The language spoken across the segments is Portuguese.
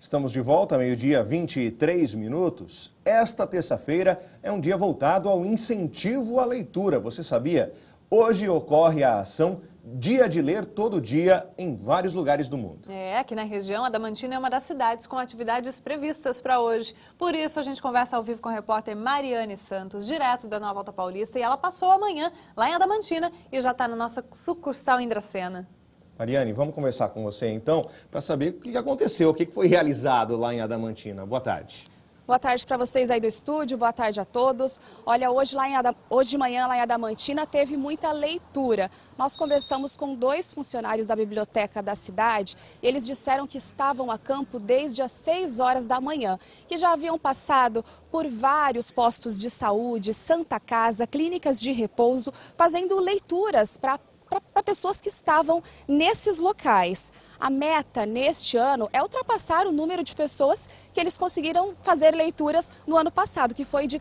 Estamos de volta, meio-dia, 23 minutos. Esta terça-feira é um dia voltado ao incentivo à leitura. Você sabia? Hoje ocorre a ação Dia de Ler Todo Dia em vários lugares do mundo. É, aqui na região, Adamantina é uma das cidades com atividades previstas para hoje. Por isso, a gente conversa ao vivo com a repórter Mariane Santos, direto da Nova Alta Paulista. E ela passou amanhã lá em Adamantina e já está na nossa sucursal em Dracena. Mariane, vamos conversar com você então para saber o que aconteceu, o que foi realizado lá em Adamantina. Boa tarde. Boa tarde para vocês aí do estúdio, boa tarde a todos. Olha, hoje, lá Adam... hoje de manhã lá em Adamantina teve muita leitura. Nós conversamos com dois funcionários da biblioteca da cidade e eles disseram que estavam a campo desde as 6 horas da manhã, que já haviam passado por vários postos de saúde, Santa Casa, clínicas de repouso, fazendo leituras para para pessoas que estavam nesses locais. A meta neste ano é ultrapassar o número de pessoas que eles conseguiram fazer leituras no ano passado, que foi de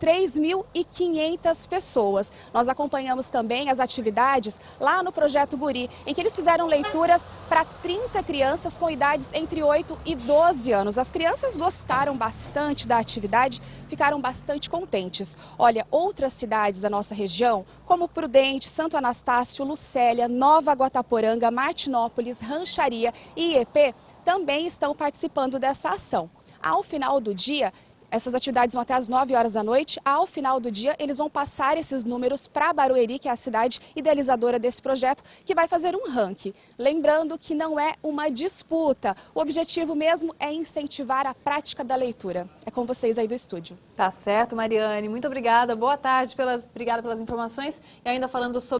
3.500 pessoas. Nós acompanhamos também as atividades lá no Projeto Guri, em que eles fizeram leituras para 30 crianças com idades entre 8 e 12 anos. As crianças gostaram bastante da atividade, ficaram bastante contentes. Olha, outras cidades da nossa região, como Prudente, Santo Anastácio, Lucélia, Nova Guataporanga, Martinópolis, Rancharia e IEP, também estão participando dessa ação. Ao final do dia, essas atividades vão até às 9 horas da noite. Ao final do dia, eles vão passar esses números para Barueri, que é a cidade idealizadora desse projeto, que vai fazer um ranking. Lembrando que não é uma disputa. O objetivo mesmo é incentivar a prática da leitura. É com vocês aí do estúdio. Tá certo, Mariane. Muito obrigada. Boa tarde. Pelas, obrigada pelas informações. E ainda falando sobre